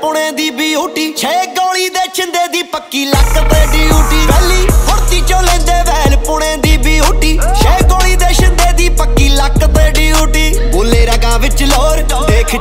ਪੁਣੇ ਦੀ beauty ਛੇ ਗੋਲੀ ਦੇ ਛਿੰਦੇ ਦੀ ਪੱਕੀ ਲੱਕ ਤੇ ਡਿਊਟੀ ਪਹਿਲੀ ਹੁਰਤੀ ਚੋਂ ਲੈਂਦੇ ਵੈਲ ਪੁਣੇ ਦੀ ਬਿਊਟੀ ਛੇ ਗੋਲੀ ਦੇ ਛਿੰਦੇ ਦੀ ਪੱਕੀ ਲੱਕ ਤੇ ਡਿਊਟੀ ਬੋਲੇ ਰਗਾ ਵਿੱਚ ਲੋਰ